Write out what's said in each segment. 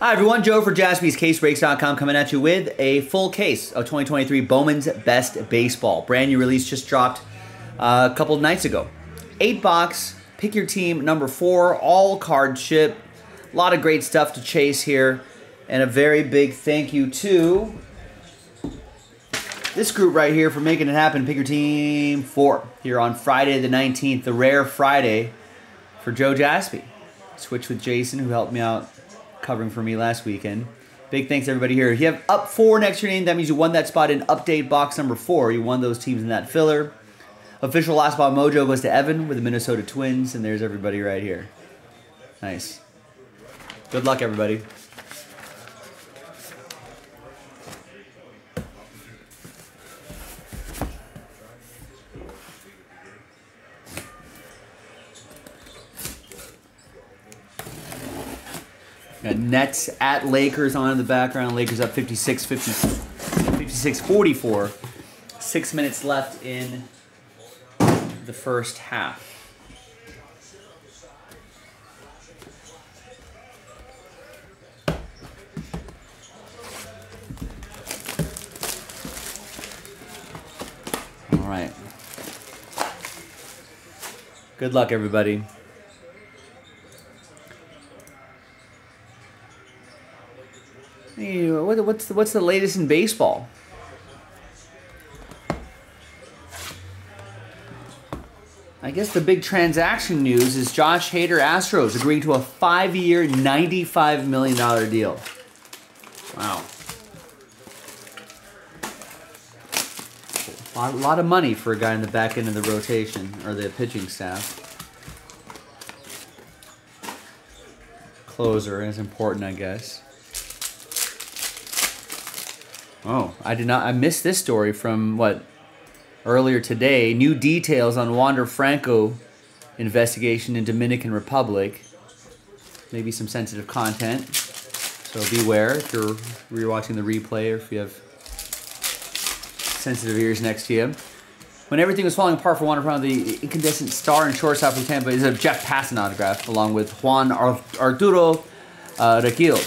Hi, everyone. Joe for jaspyscasebreaks.com coming at you with a full case of 2023 Bowman's Best Baseball. Brand new release just dropped uh, a couple nights ago. Eight box, pick your team number four, all card ship. A lot of great stuff to chase here. And a very big thank you to this group right here for making it happen. Pick your team four here on Friday the 19th, the rare Friday for Joe Jaspy. Switch with Jason, who helped me out covering for me last weekend. Big thanks everybody here. If you have up four next to your name, that means you won that spot in update box number four. You won those teams in that filler. Official last spot mojo goes to Evan with the Minnesota Twins, and there's everybody right here. Nice. Good luck, everybody. Got Nets at Lakers on in the background. Lakers up 56 50, 56 44. Six minutes left in the first half. All right. Good luck, everybody. What- What's the, what's the latest in baseball? I guess the big transaction news is Josh Hader Astros agreeing to a five-year, $95 million deal. Wow. A lot, lot of money for a guy in the back end of the rotation, or the pitching staff. Closer is important, I guess. Oh, I did not. I missed this story from what earlier today. New details on Wander Franco investigation in Dominican Republic. Maybe some sensitive content, so beware if you're rewatching the replay or if you have sensitive ears next to you. When everything was falling apart for Wander Franco, the incandescent star and shortstop for Tampa is a Jeff Passan autograph, along with Juan Ar- Arturo uh, Requillo.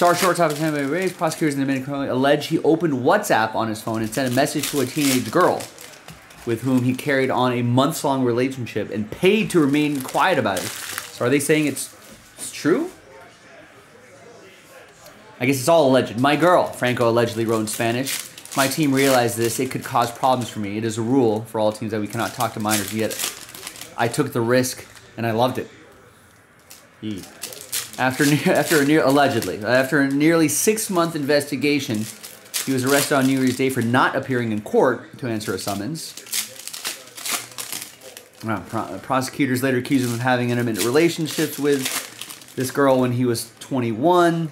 Star shortstop of Tampa Bay Rays prosecutors in the Dominican allege he opened WhatsApp on his phone and sent a message to a teenage girl with whom he carried on a months-long relationship and paid to remain quiet about it. So are they saying it's, it's true? I guess it's all alleged. My girl, Franco allegedly wrote in Spanish. My team realized this. It could cause problems for me. It is a rule for all teams that we cannot talk to minors. Yet I took the risk and I loved it. Yee. After after a near allegedly after a nearly six month investigation, he was arrested on New Year's Day for not appearing in court to answer a summons. Well, pro- prosecutors later accused him of having intimate relationships with this girl when he was 21.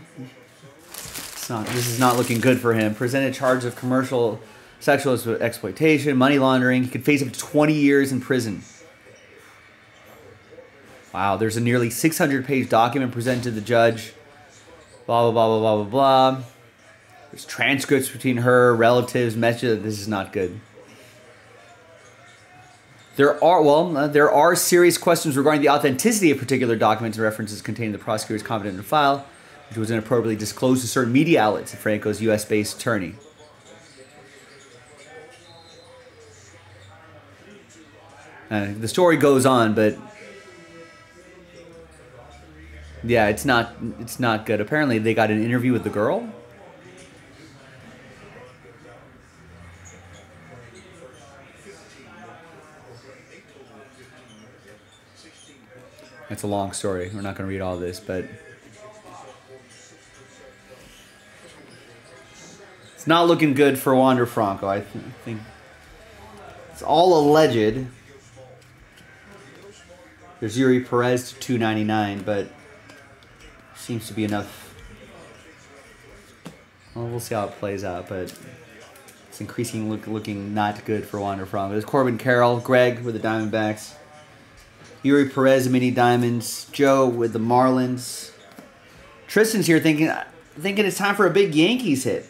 It's not, this is not looking good for him. Presented charges of commercial sexual exploitation, money laundering. He could face up to 20 years in prison. Wow, there's a nearly 600 page document presented to the judge. Blah, blah, blah, blah, blah, blah, blah. There's transcripts between her, relatives, messages. This is not good. There are, well, uh, there are serious questions regarding the authenticity of particular documents and references contained in the prosecutor's confidential file, which was inappropriately disclosed to certain media outlets, Franco's U.S. based attorney. Uh, the story goes on, but yeah, it's not it's not good. Apparently, they got an interview with the girl. It's a long story. We're not going to read all this, but it's not looking good for Wander Franco. I th- think it's all alleged. There's Eury Perez to 299, but seems to be enough. Well, we'll see how it plays out, but it's increasing look, looking not good for Wander Franco. There's Corbin Carroll, Greg with the Diamondbacks, Eury Perez, Mini Diamonds, Joe with the Marlins. Tristan's here thinking thinking it's time for a big Yankees hit.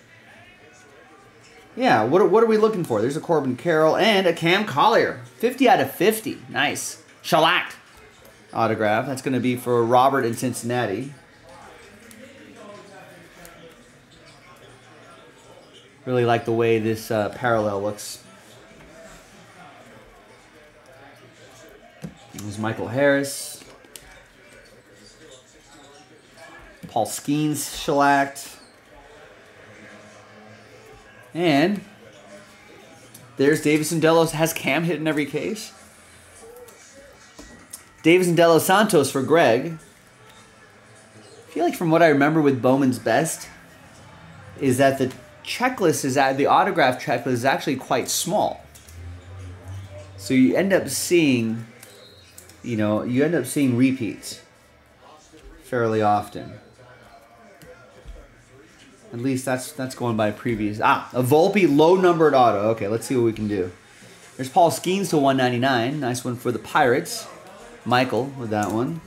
Yeah, what are, what are we looking for? There's a Corbin Carroll and a Cam Collier. 50 out of 50. Nice. Shellacked autograph. That's going to be for Robert in Cincinnati. Really like the way this uh, parallel looks. There's Michael Harris. Paul Skenes shellacked. And there's Deyvison De Los. Has Cam hit in every case? Deyvison De Los Santos for Greg. I feel like from what I remember with Bowman's Best is that the checklist is at the autograph checklist is actually quite small. So you end up seeing, you know, you end up seeing repeats fairly often. At least that's that's going by previous. Ah, a Volpe low numbered auto. Okay, let's see what we can do. There's Paul Skenes to 199. Nice one for the Pirates. Michael with that one.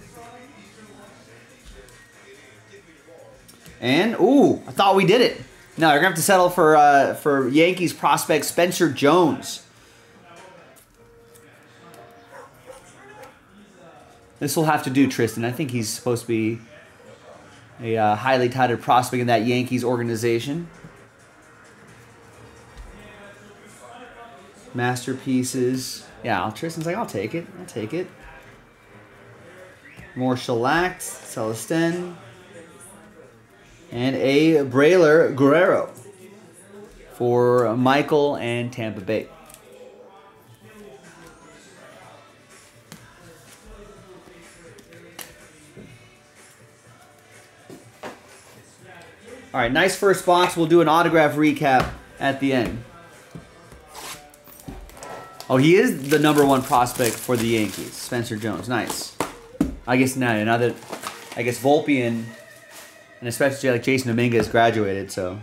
And ooh, I thought we did it. No, you're gonna have to settle for uh, for Yankees prospect Spencer Jones. This will have to do, Tristan. I think he's supposed to be a uh, highly touted prospect in that Yankees organization. Masterpieces. Yeah, Tristan's like, I'll take it. I'll take it. More shellacked, Celestin. And a Brailer Guerrero for Michael and Tampa Bay. All right, nice first box. We'll do an autograph recap at the end. Oh, he is the number one prospect for the Yankees, Spencer Jones. Nice. I guess now, now that I guess Volpe and, and especially like Jasson Dominguez graduated, so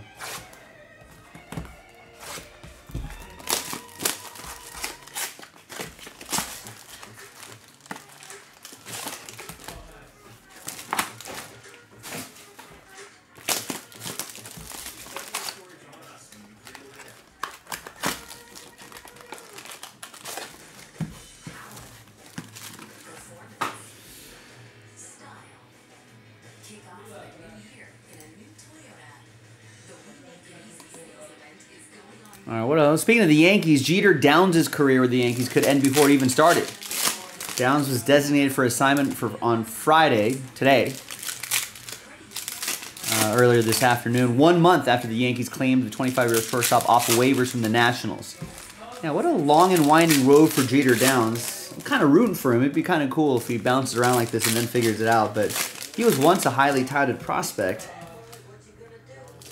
Speaking of the Yankees, Jeter Downs' career with the Yankees could end before it even started. Downs was designated for assignment for on Friday, today, uh, earlier this afternoon, one month after the Yankees claimed the 25-year-old shortstop off waivers from the Nationals. Yeah, what a long and winding road for Jeter Downs. I'm kind of rooting for him. It'd be kind of cool if he bounces around like this and then figures it out. But he was once a highly touted prospect,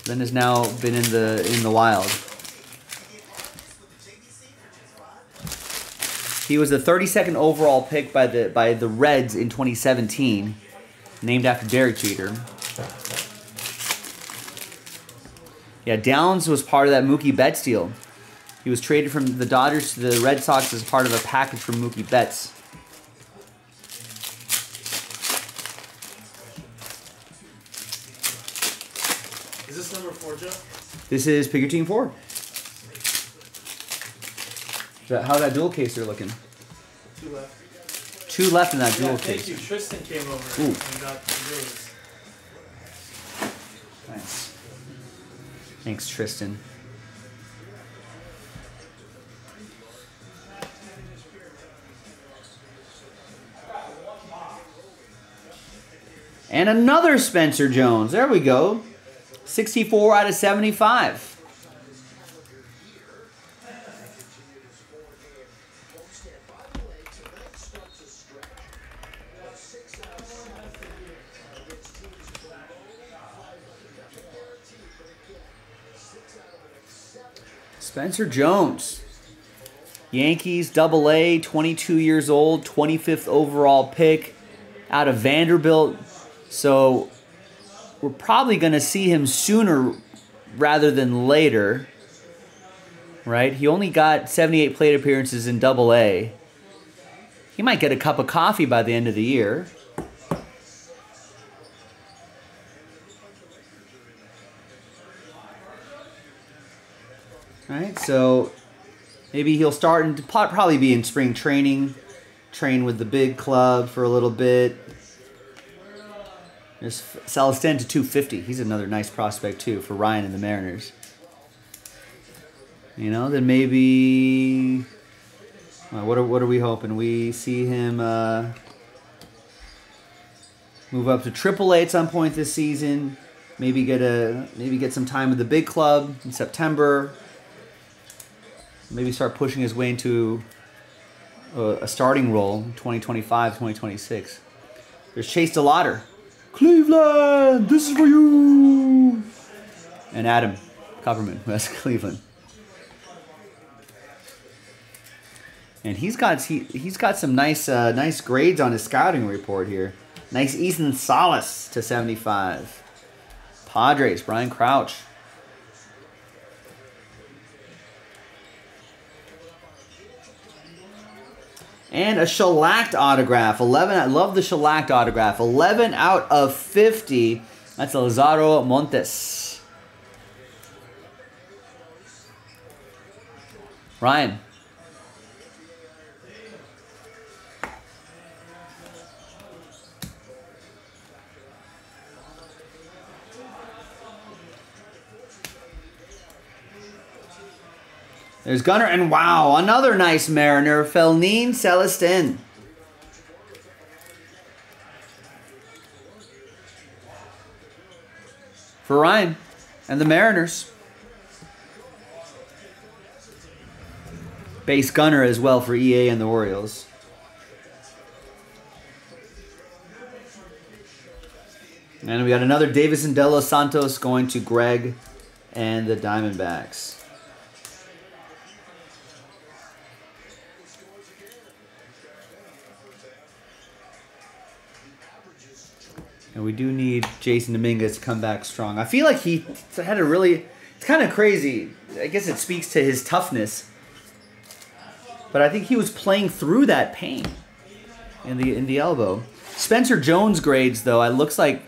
then has now been in the in the wild. He was the 32nd overall pick by the by the Reds in 2017, named after Derek Jeter. Yeah, Downs was part of that Mookie Betts deal. He was traded from the Dodgers to the Red Sox as part of a package from Mookie Betts. Is this number four, Joe? This is Pick Your Team 4. That- How's that dual case you're looking? Two left. Two left in that Yeah, dual thank case. you. Tristan came over Ooh. and got yours. Nice. Thanks, Tristan. And another Spencer Jones. There we go. 64 out of 75. Spencer Jones. Yankees, double A, 22 years old, 25th overall pick out of Vanderbilt. So we're probably going to see him sooner rather than later. Right? He only got 78 plate appearances in double A. He might get a cup of coffee by the end of the year. Right? So maybe he'll start and probably be in spring training, train with the big club for a little bit. There's Celestin to 250. He's another nice prospect too for Ryan and the Mariners. You know, then maybe. uh, what are what are we hoping? We see him uh, move up to AAA at some point this season. Maybe get a maybe get some time with the big club in September. Maybe start pushing his way into a, a starting role in 2025, 2026. There's Chase DeLauter. Cleveland, this is for you. And Adam Copperman, has Cleveland. And he's got he, he's got some nice uh, nice grades on his scouting report here. Nice Ethan Salas to 75. Padres, Brian Crouch. And a shellacked autograph. 11. I love the shellacked autograph. 11 out of 50. That's Lazaro Montes. Ryan. There's Gunnar, and wow, another nice Mariner, Felnin Celestin. For Ryan and the Mariners. Base Gunnar as well for EA and the Orioles. And we got another Deyvison De Los Santos going to Greg and the Diamondbacks. And we do need Jasson Dominguez to come back strong. I feel like he had a really. It's kind of crazy. I guess it speaks to his toughness. But I think he was playing through that pain in the in the elbow. Spencer Jones grades though, it looks like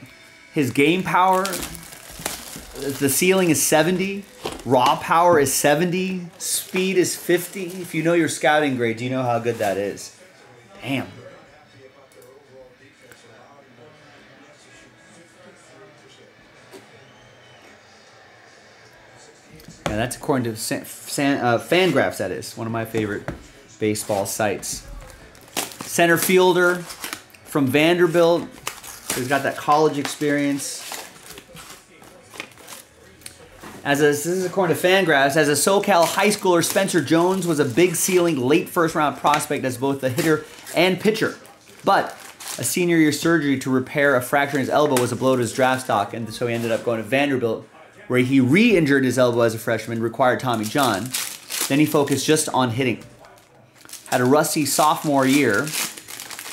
his game power. The ceiling is 70. Raw power is 70. Speed is 50. If you know your scouting grades, you know how good that is. Damn. Yeah, that's according to San, San, uh, Fangraphs. That is one of my favorite baseball sites. Center fielder from Vanderbilt. He's got that college experience. As a, this is according to Fangraphs, as a SoCal high schooler, Spencer Jones was a big ceiling, late first round prospect as both a hitter and pitcher. But a senior year surgery to repair a fracture in his elbow was a blow to his draft stock, and so he ended up going to Vanderbilt, where he re injured his elbow as a freshman, required Tommy John. Then he focused just on hitting. Had a rusty sophomore year.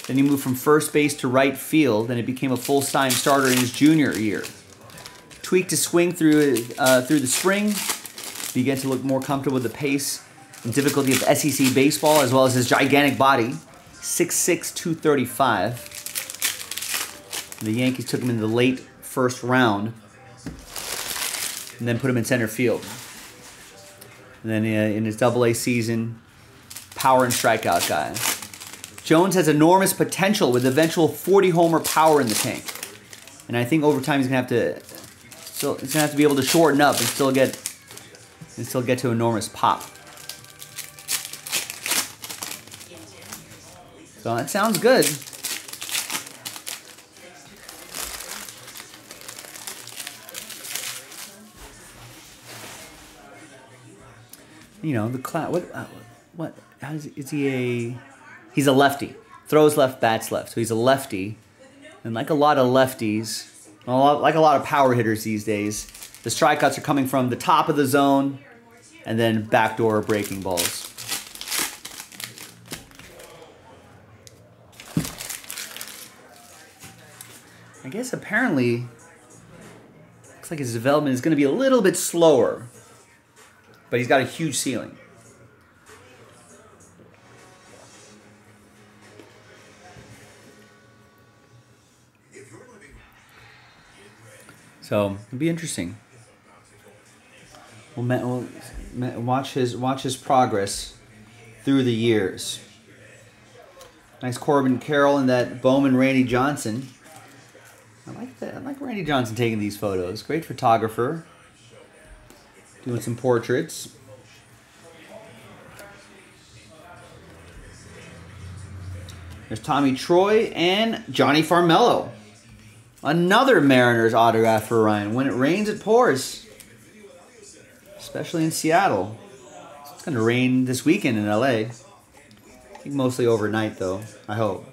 Then he moved from first base to right field, and it became a full time starter in his junior year. Tweaked his swing through, uh, through the spring, began to look more comfortable with the pace and difficulty of SEC baseball, as well as his gigantic body 6'6, 235. The Yankees took him in the late first round and then put him in center field. And then uh, in his double A season, power and strikeout guy. Jones has enormous potential with eventual 40 homer power in the tank. And I think over time he's gonna have to still he's gonna have to be able to shorten up and still get and still get to enormous pop. So that sounds good. You know the class. What? Uh, what? How is, is he a? He's a lefty. Throws left, bats left. So he's a lefty, and like a lot of lefties, a lot, like a lot of power hitters these days, the strikeouts are coming from the top of the zone, and then backdoor breaking balls. I guess apparently looks like his development is going to be a little bit slower, but he's got a huge ceiling. So it'll be interesting. We'll, we'll watch his watch his progress through the years. Nice Corbin Carroll and that Bowman Randy Johnson. I like that. I like Randy Johnson taking these photos. Great photographer doing some portraits. There's Tommy Troy and Johnny Farmelo. Another Mariners autograph for Ryan. When it rains, it pours. Especially in Seattle. It's going to rain this weekend in LA. mostly overnight, though. I hope.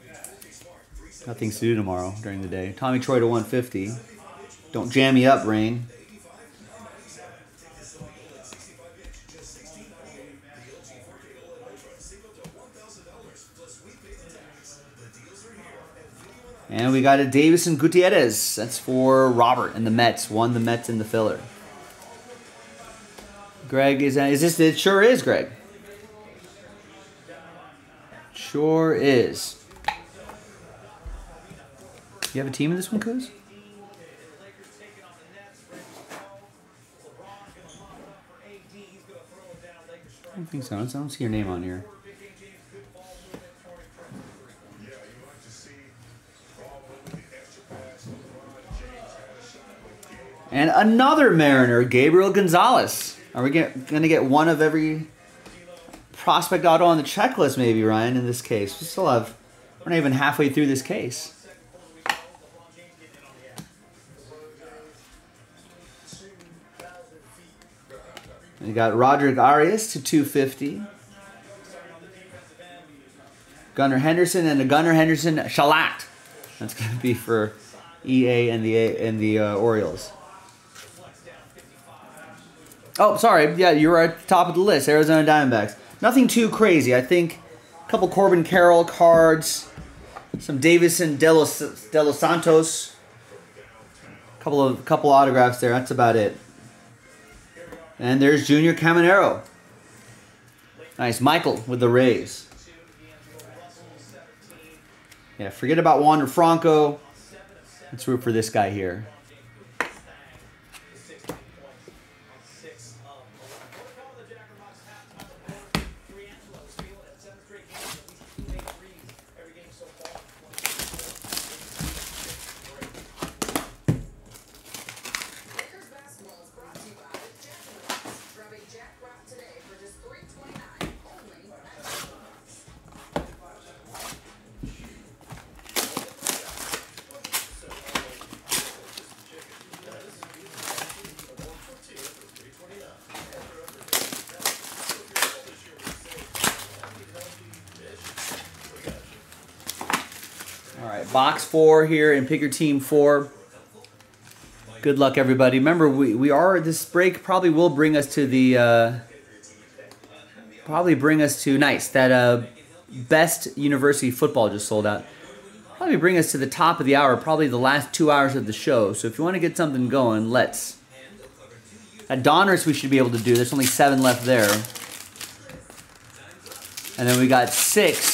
Got things to do tomorrow during the day. Tommy Troy to 150. Don't jam me up, Rain. And we got a Davison Gutierrez. That's for Robert and the Mets. Won the Mets in the filler. Greg is is this it sure is, Greg. Sure is. You have a team in this one, Kuz? I don't think so. I don't see your name on here. And another Mariner, Gabriel Gonzalez. Are we going to get one of every prospect auto on the checklist, maybe, Ryan, in this case? We still have, we're not even halfway through this case. We got Roderick Arias to 250. Gunnar Henderson and a Gunnar Henderson shellacked. That's going to be for EA and the and the uh, Orioles. Oh, sorry. Yeah, you're at top of the list. Arizona Diamondbacks. Nothing too crazy. I think a couple Corbin Carroll cards, some Deyvison De Los, De Los Santos, a couple of couple autographs there. That's about it. And there's Junior Caminero. Nice. Michael with the Rays. Yeah, forget about Wander Franco. Let's root for this guy here. Lakers basketball is brought to you by Jack in the Box. Grab a Jack Wrap today for just $3.29 only at Jack in the Box. All right, box four here and pick your team four. Good luck, everybody. Remember, we, we are this break probably will bring us to the uh, probably bring us to nice that uh, best university football just sold out. Probably bring us to the top of the hour, probably the last two hours of the show. So if you want to get something going, let's. At Donners, we should be able to do. There's only seven left there, and then we got six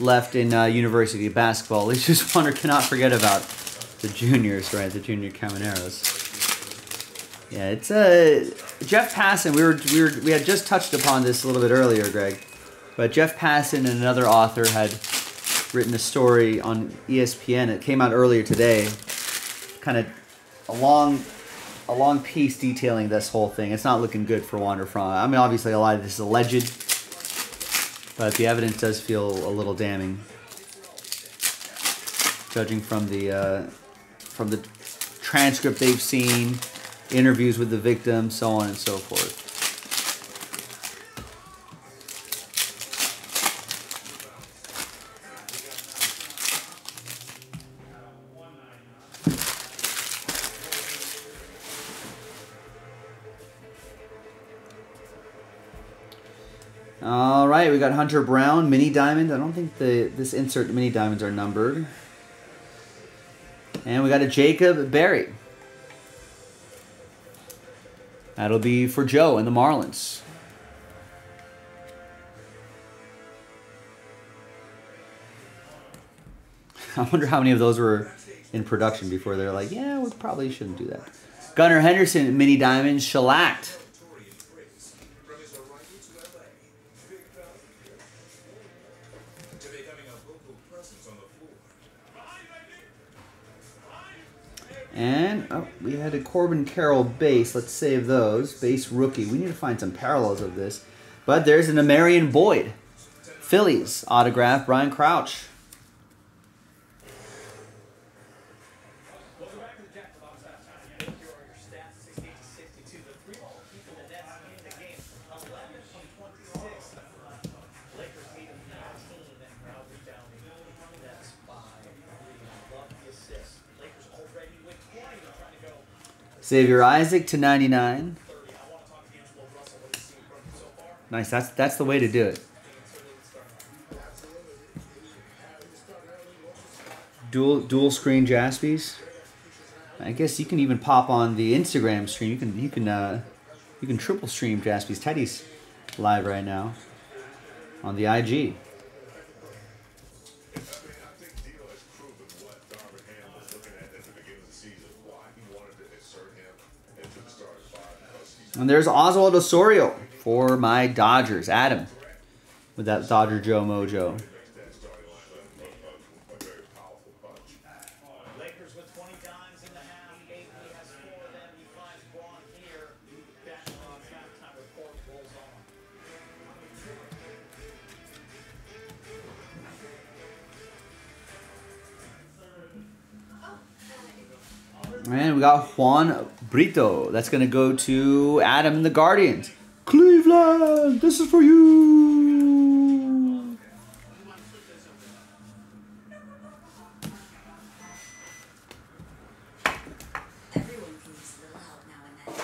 left in uh, university basketball. Lucius Wonder cannot forget about the juniors, right? The junior Camineros. Yeah, it's uh, Jeff Passan. We were we were we had just touched upon this a little bit earlier, Greg, but Jeff Passan and another author had written a story on ESPN. It came out earlier today, kind of a long a long piece detailing this whole thing. It's not looking good for Wander Franco. I mean, obviously, a lot of this is alleged. But the evidence does feel a little damning, judging from the uh, from the transcript they've seen, interviews with the victim, so on and so forth. All right, we got Hunter Brown, mini diamond. I don't think the this insert mini diamonds are numbered. And we got a Jacob Berry. That'll be for Joe and the Marlins. I wonder how many of those were in production before they're like, yeah, we probably shouldn't do that. Gunnar Henderson, mini diamond, shellacked. And oh, we had a Corbin Carroll base. Let's save those. Base rookie. We need to find some parallels of this. But there's an Amarian Boyd. Phillies autograph, Brian Crouch. Xavier Isaac to 99. Nice. That's that's the way to do it. Dual dual screen Jaspies. I guess you can even pop on the Instagram stream. You can you can uh, you can triple stream Jaspies Teddy's live right now on the IG. And there's Oswald Osorio for my Dodgers. Adam with that Dodger Joe mojo. Lakers with 20 dimes in the half. AP has four of them. He finds Braun here. Bachelor's halftime report rolls on. And we got Juan Brito. That's going to go to Adam and the Guardians. Cleveland, this is for you. Everyone can use a little help now and then.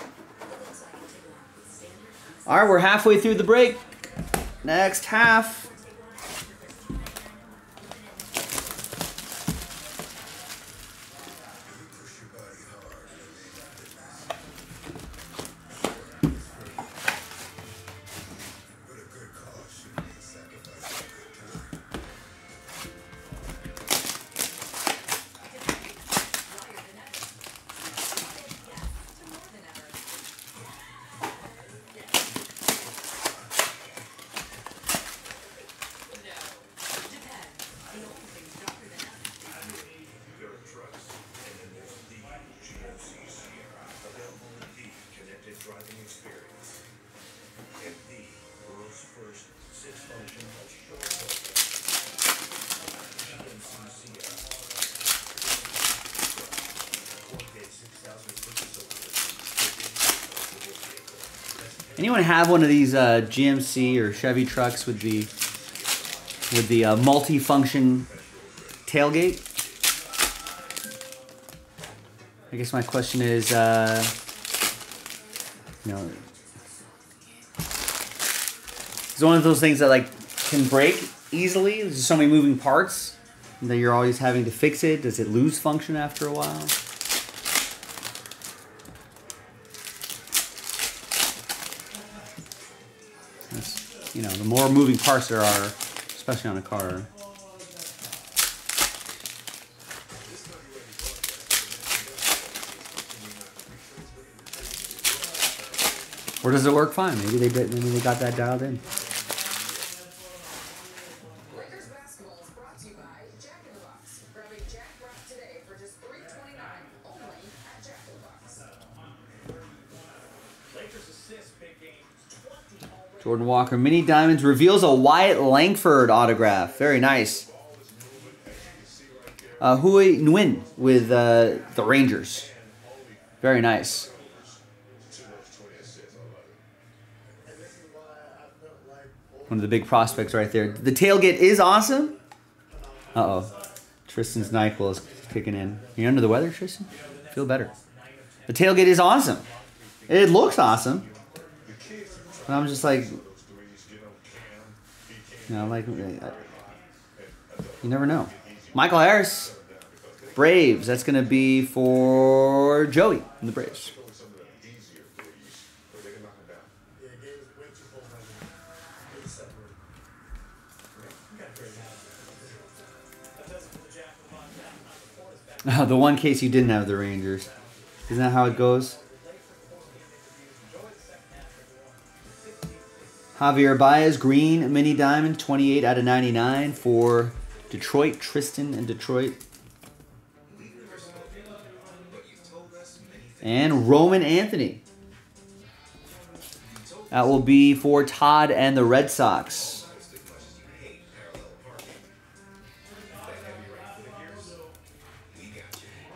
It looks like a tickle off with standard All right, we're halfway through the break. Next half. Anyone have one of these uh, GMC or Chevy trucks with the with the uh, multi-function tailgate? I guess my question is, uh, you know, it's one of those things that like can break easily. There's so many moving parts that you're always having to fix it. Does it lose function after a while? More moving parts there are, especially on a car. Or does it work fine? Maybe they did. Maybe they got that dialed in. Jordan Walker Mini Diamonds reveals a Wyatt Langford autograph. Very nice. Uh, Hui Nguyen with uh, the Rangers. Very nice. One of the big prospects right there. The tailgate is awesome. Uh oh. Tristan's NyQuil is kicking in. You under the weather, Tristan? Feel better. The tailgate is awesome. It looks awesome. And I'm just like, you know, like, I- you never know. Michael Harris, Braves. That's going to be for Joey in the Braves. the one case you didn't have the Rangers. Isn't that how it goes? Javier Baez, green mini diamond, 28 out of 99 for Detroit. Tristan and Detroit. And Roman Anthony. That will be for Todd and the Red Sox.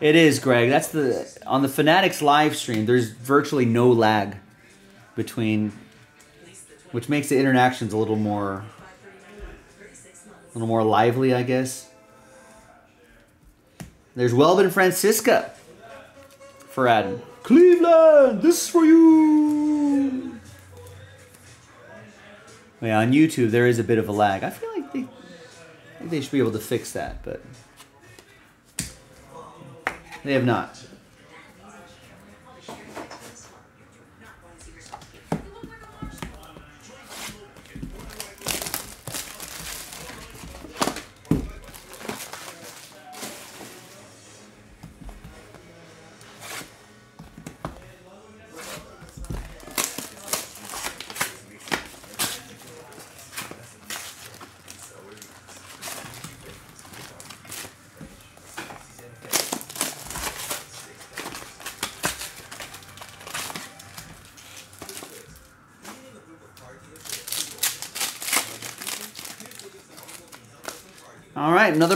It is, Greg. That's the on the Fanatics live stream. There's virtually no lag between, which makes the interactions a little more, a little more lively, I guess. There's Welbyn Francisca for Adam. Cleveland, this is for you. Yeah, on YouTube there is a bit of a lag. I feel like they, they should be able to fix that, but they have not.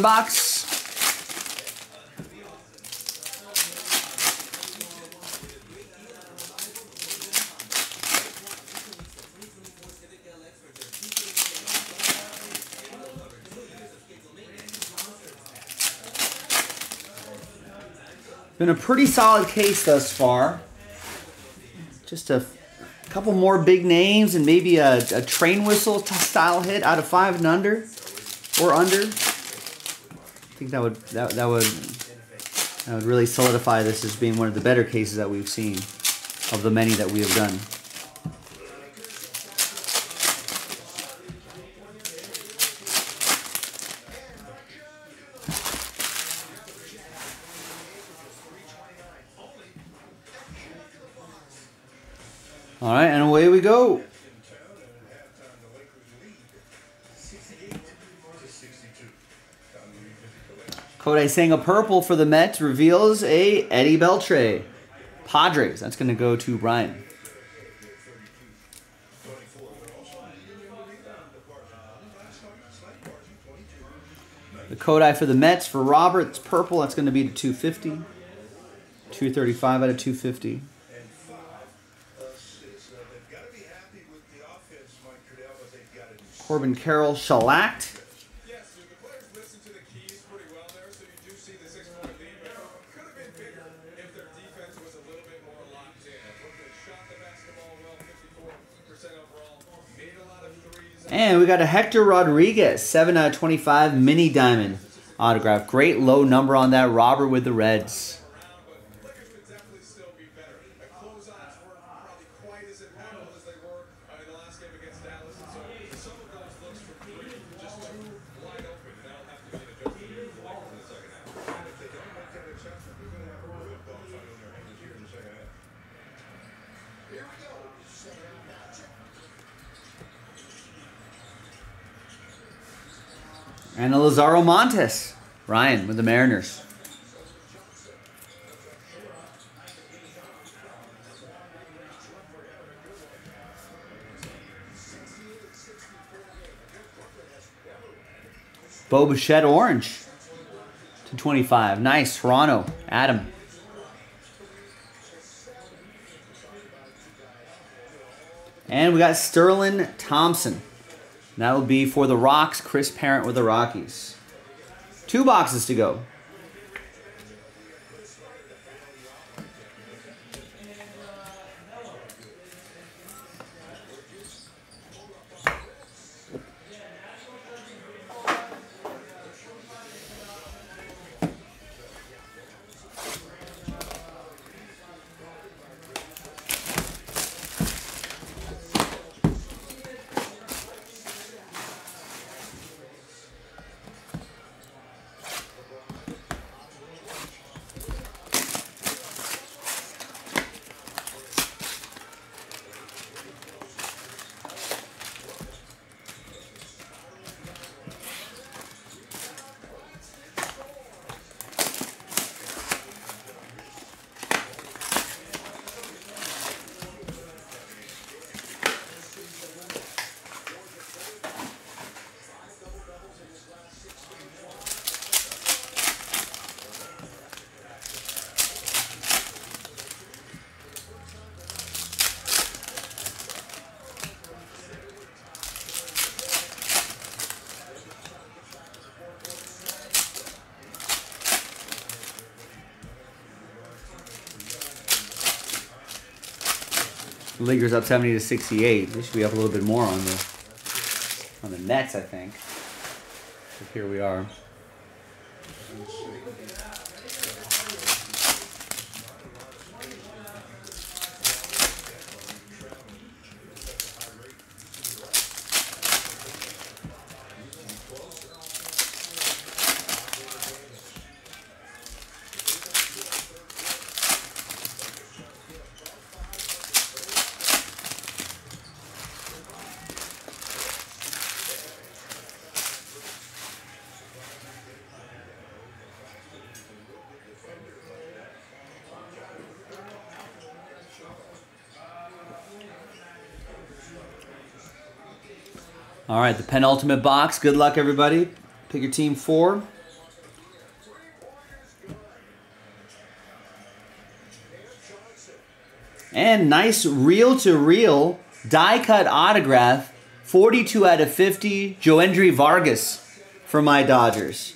Box. Been a pretty solid case thus far. Just a couple more big names and maybe a, a train whistle style hit out of five and under or under. I think that would that, that would that would really solidify this as being one of the better cases that we've seen of the many that we have done. Kodai a purple for the Mets reveals a Eddie Beltre. Padres. That's going to go to Brian. The Kodai for the Mets for Robert. It's purple. That's going to be to 250. 235 out of 250. Corbin Carroll shellacked. And we got a Hector Rodriguez, 7 out of 25 mini diamond autograph. Great low number on that. Robert with the Reds. But Lakers could definitely still be better. The closeouts weren't probably quite as impactful as they were uh, in the last game against Dallas, and so some of those looks from three just too wide open, and that'll have to be an adjustment for the Lakers in the second half. And if they don't make that adjustment, they're going to have a real dogfight on their hands here in the second half. Here we go. And a Lazaro Montes. Ryan with the Mariners. Bo Bichette Orange to 25. Nice. Toronto. Adam. And we got Sterling Thompson. That will be for the Rocks, Chris Parent with the Rockies. Two boxes to go. Lakers up 70 to 68. They should be up a little bit more on the on the Nets, I think. But here we are. Penultimate box. Good luck, everybody. Pick your team four. And nice reel to reel die cut autograph 42 out of 50 Joendry Vargas for my Dodgers.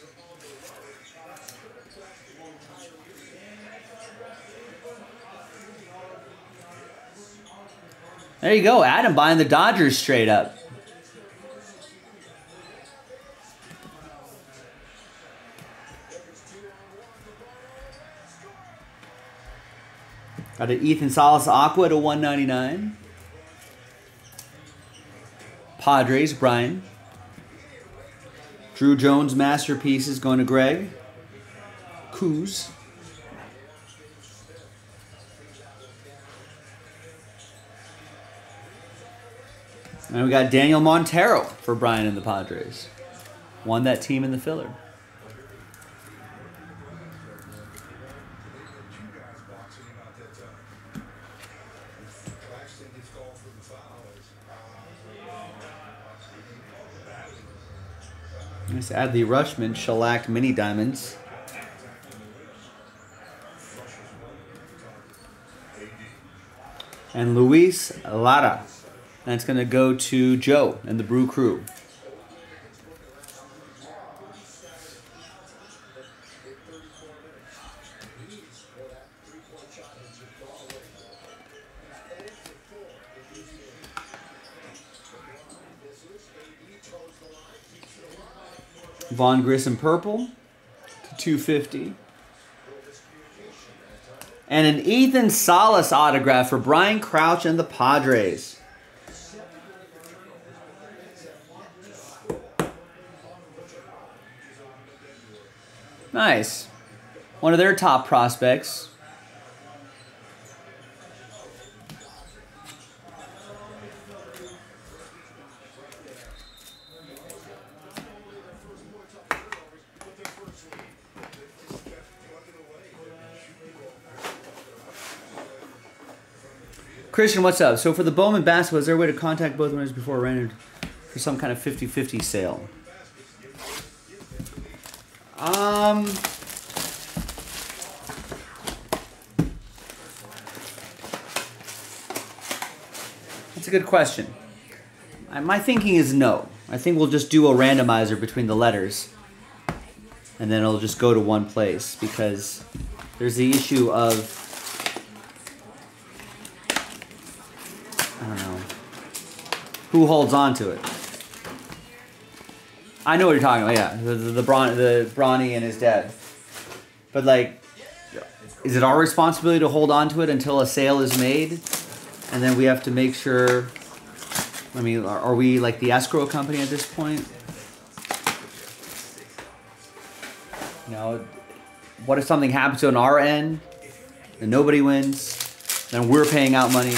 There you go, Adam buying the Dodgers straight up. Got an Ethan Salas Aqua to 199. Padres, Brian. Drew Jones Masterpieces going to Greg. Coos. And we got Daniel Montero for Brian and the Padres. Won that team in the filler. you guys boxing about that uh, Claxton gets called for the foul. It's, Let's add the Rutschman Shellac Mini Diamonds. And Luis Lara. And it's going to go to Joe and the Brew Crew. Vaughn Grissom purple to 250. And an Ethan Salas autograph for Brian Crouch and the Padres. Nice. One of their top prospects. Christian, what's up? So for the Bowman basketball, is there a way to contact both winners before rented for some kind of 50-50 sale? Um, that's a good question. I- My thinking is no. I think we'll just do a randomizer between the letters, and then it'll just go to one place because there's the issue of I don't know who holds on to it. I know what you're talking about. Yeah, the the, the, Bron, the Bronny and his dad. But like, is it our responsibility to hold on to it until a sale is made, and then we have to make sure? I mean, are, are we like the escrow company at this point? You know, what if something happens on our end and nobody wins? Then we're paying out money.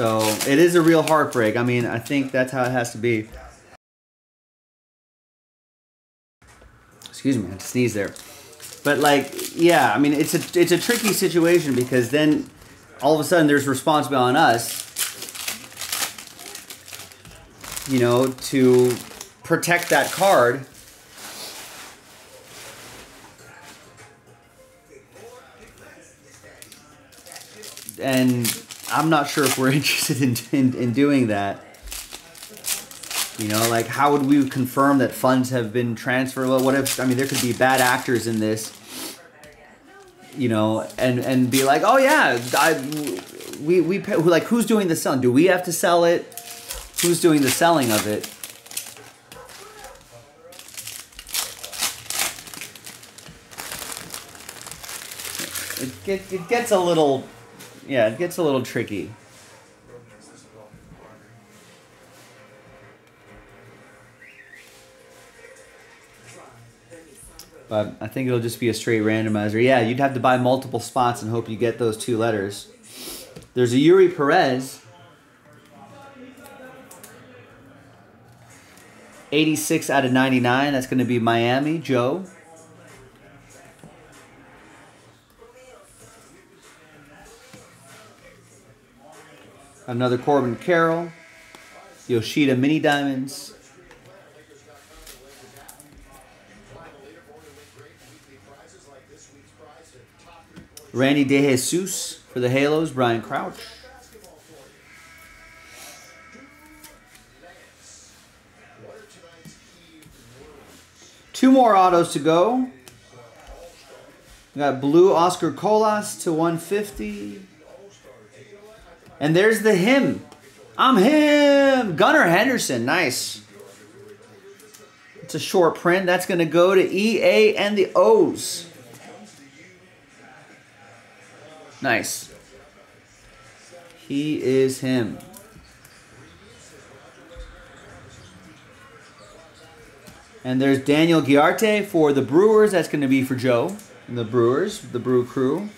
So it is a real heartbreak. I mean, I think that's how it has to be. Excuse me, I sneeze there. But like, yeah, I mean, it's a it's a tricky situation because then all of a sudden there's responsibility on us, you know, to protect that card. And I'm not sure if we're interested in, in, in doing that. You know, like how would we confirm that funds have been transferred? Well, what if I mean there could be bad actors in this, you know, and and be like, oh yeah, I, we we pay, like who's doing the selling? Do we have to sell it? Who's doing the selling of it? It, get, it gets a little, yeah, it gets a little tricky. But I think it'll just be a straight randomizer. Yeah, you'd have to buy multiple spots and hope you get those two letters. There's a Eury Perez. 86 out of 99. That's going to be Miami. Joe. Another Corbin Carroll. Yoshida Mini Diamonds. Randy DeJesus for the Halos, Brian Crouch. Two more autos to go. We got blue Oscar Colas to 150. And there's the him. I'm him. Gunnar Henderson. Nice. It's a short print. That's going to go to EA and the O's. Nice. He is him. And there's Daniel Guilarte for the Brewers. That's going to be for Joe. And the Brewers, the Brew Crew.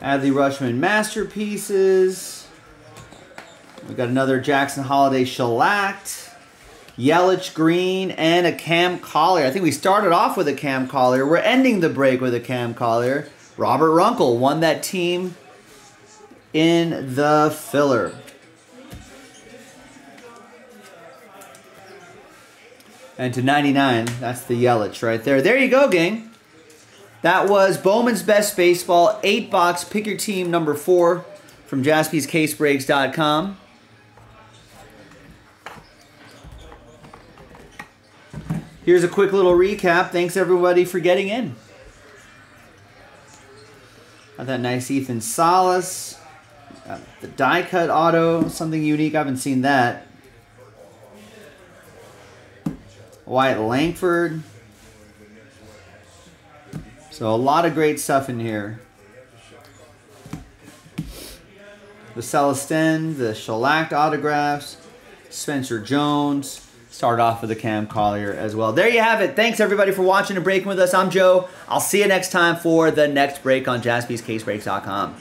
Adley Rutschman Masterpieces. We got another Jackson Holliday Shellacked. Yelich Green, and a Cam Collier. I think we started off with a Cam Collier. We're ending the break with a Cam Collier. Robert Runkle won that team in the filler. And to 99, that's the Yelich right there. There you go, gang. That was Bowman's Best Baseball, 8 box, pick your team number 4 from jaspyscasebreaks.com. Here's a quick little recap. Thanks everybody for getting in. Got that nice Ethan Salas. Got the die cut auto, something unique. I haven't seen that. Wyatt Langford. So a lot of great stuff in here. The Celestin, the shellacked autographs, Spencer Jones. Start off with the Cam Collier as well. There you have it. Thanks everybody for watching and breaking with us. I'm Joe. I'll see you next time for the next break on jaspyscasebreaks.com.